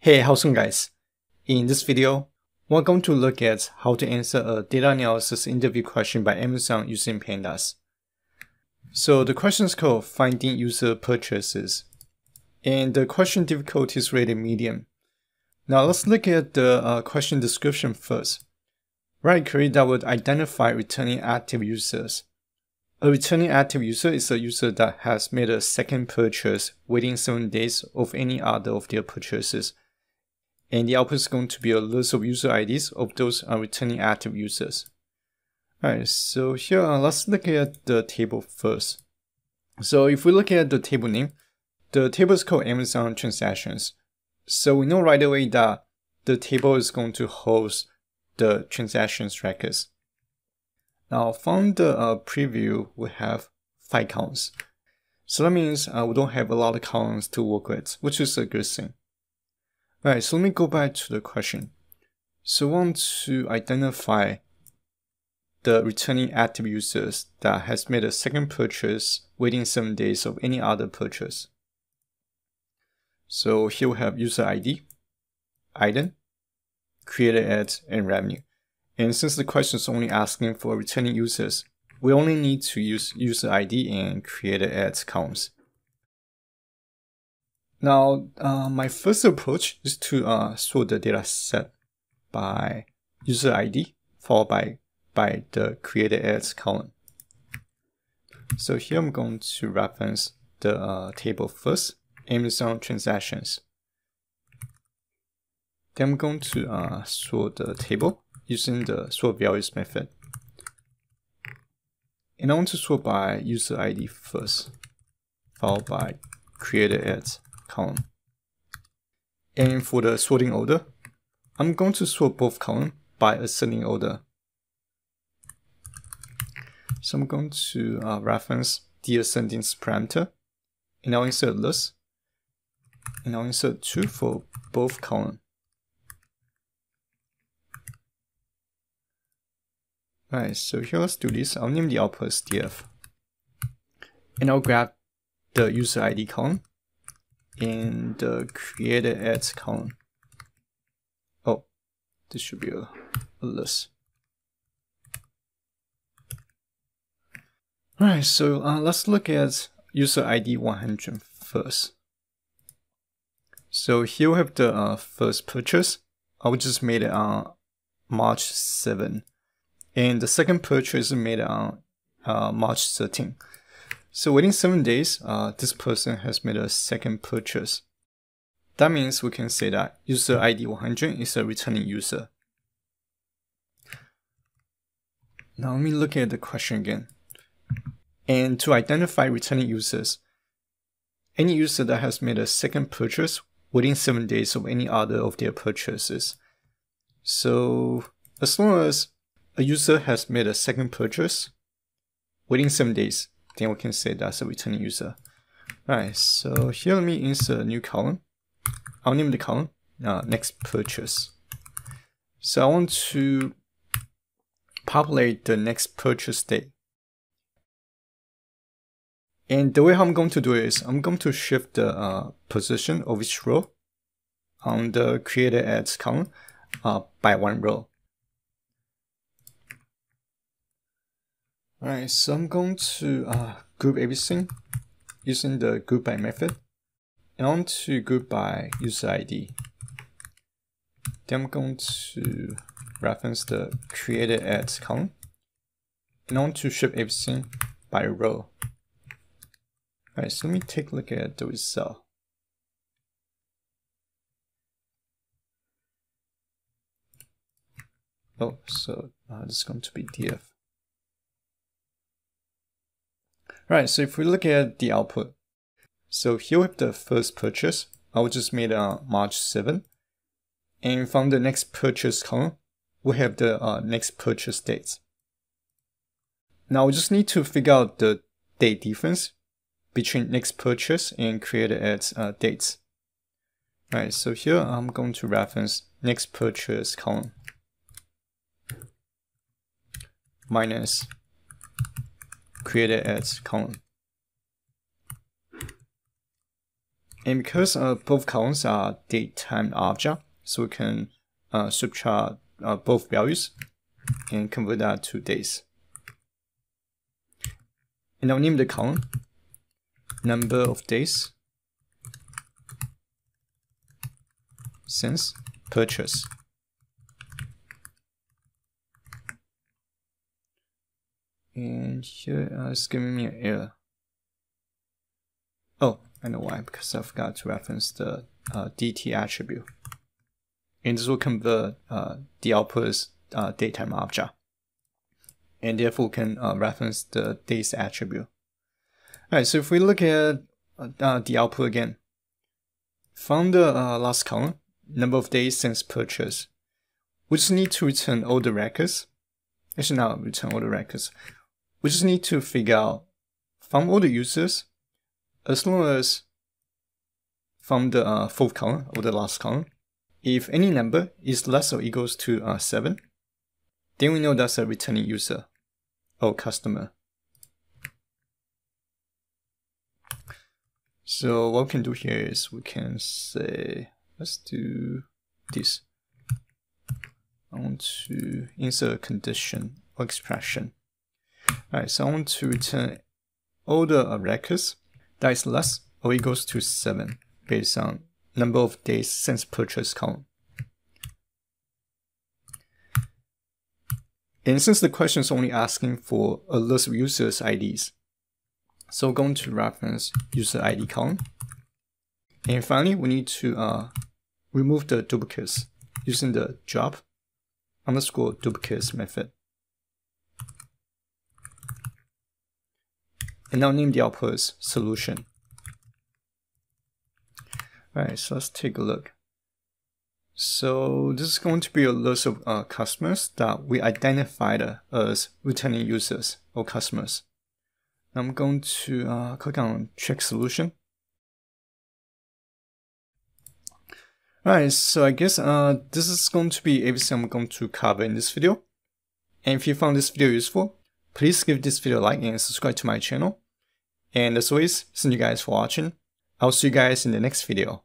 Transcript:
Hey, how's it guys? In this video, we're going to look at how to answer a data analysis interview question by Amazon using Pandas. So the question is called Finding User Purchases, and the question difficulty is rated medium. Now let's look at the uh, question description first. Write a query that would identify returning active users. A returning active user is a user that has made a second purchase within 7 days of any other of their purchases and the output is going to be a list of user IDs of those uh, returning active users. Alright, so here uh, let's look at the table first. So if we look at the table name, the table is called Amazon Transactions. So we know right away that the table is going to host the transactions records. Now from the uh, preview, we have five columns. So that means uh, we don't have a lot of columns to work with, which is a good thing. Right, so let me go back to the question. So we want to identify the returning active users that has made a second purchase within 7 days of any other purchase. So here we have user ID, item, created at, and revenue. And since the question is only asking for returning users, we only need to use user ID and created at columns. Now, uh, my first approach is to uh, sort the data set by user ID followed by, by the created at column. So here I'm going to reference the uh, table first, Amazon transactions. Then I'm going to uh, sort the table using the sort values method. And I want to sort by user ID first, followed by created at column. And for the sorting order, I'm going to sort both columns by ascending order. So I'm going to uh, reference the ascending parameter, and I'll insert list, and I'll insert 2 for both columns. Alright, so here let's do this. I'll name the output as df. And I'll grab the user ID column in the created at column. Oh, this should be a, a list. Alright, so uh, let's look at user ID 100 first. So here we have the uh, first purchase. I just made it on March 7. And the second purchase made on uh, March 13. So within 7 days, uh, this person has made a second purchase. That means we can say that user ID 100 is a returning user. Now let me look at the question again. And to identify returning users, any user that has made a second purchase within 7 days of any other of their purchases. So as long as a user has made a second purchase within 7 days, then we can say that's a returning user. Alright, so here let me insert a new column. I'll name the column uh, next purchase. So I want to populate the next purchase date. And the way I'm going to do it is I'm going to shift the uh, position of each row on the created at column uh, by one row. Alright, so I'm going to uh, group everything using the group by method. And I want to group by user ID. Then I'm going to reference the created at column. And I want to shift everything by row. Alright, so let me take a look at the result. Oh, so uh, this is going to be df. Right, so if we look at the output, so here we have the first purchase. I just made on March 7. And from the next purchase column, we have the uh, next purchase dates. Now we just need to figure out the date difference between next purchase and created at uh, dates. Alright, so here I'm going to reference next purchase column minus created at column. And because uh, both columns are date time object, so we can uh, subtract uh, both values and convert that to days. And I'll name the column number of days since purchase. And here uh, it's giving me an error. Oh, I know why, because I forgot to reference the uh, DT attribute. And this will convert uh, the output as uh, datetime object. And therefore can uh, reference the days attribute. Alright, so if we look at uh, the output again, from the uh, last column, number of days since purchase, we just need to return all the records. Actually, not return all the records we just need to figure out from all the users, as long as from the uh, fourth column or the last column, if any number is less or equals to uh, 7, then we know that's a returning user or customer. So what we can do here is we can say, let's do this. I want to insert a condition or expression Alright, so I want to return all the records that is less or equals to 7 based on number of days since purchase column. And since the question is only asking for a list of users IDs, so going to reference user ID column. And finally, we need to uh, remove the duplicates using the drop underscore duplicates method. And now name the output as solution. Alright, so let's take a look. So this is going to be a list of uh, customers that we identified as returning users or customers. I'm going to uh, click on check solution. Alright, so I guess uh, this is going to be everything I'm going to cover in this video. And if you found this video useful, Please give this video a like and subscribe to my channel. And as always, thank you guys for watching. I'll see you guys in the next video.